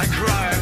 I cry.